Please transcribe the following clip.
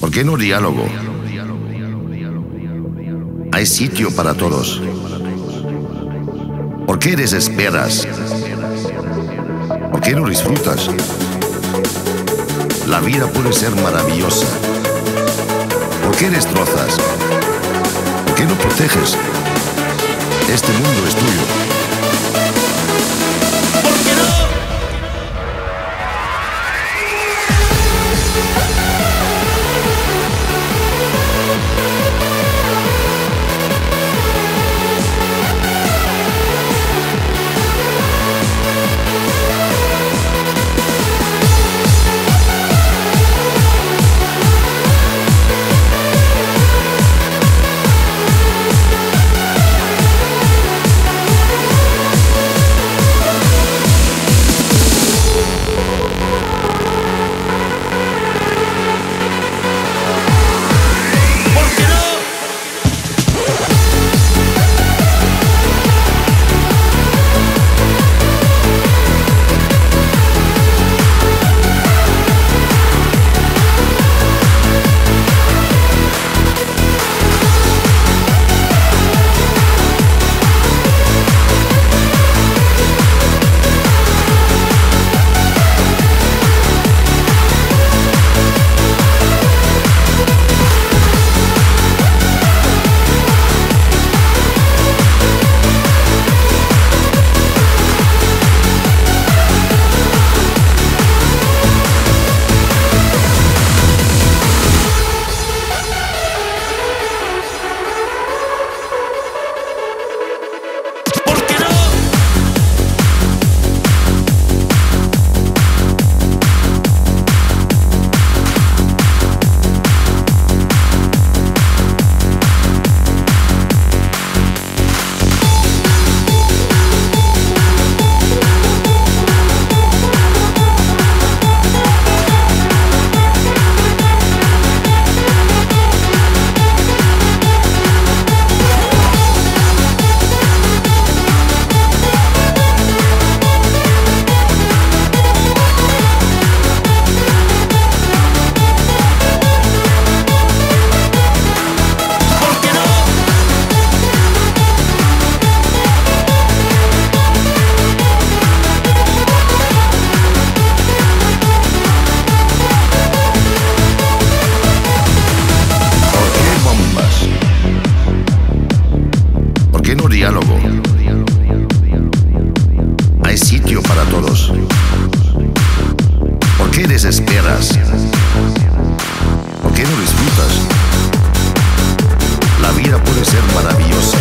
¿Por qué no diálogo? Hay sitio para todos. ¿Por qué desesperas? ¿Por qué no disfrutas? La vida puede ser maravillosa. ¿Por qué destrozas? ¿Por qué no proteges? Este mundo es tuyo. qué desesperas? Qué no disfrutas? La vida puede ser maravillosa.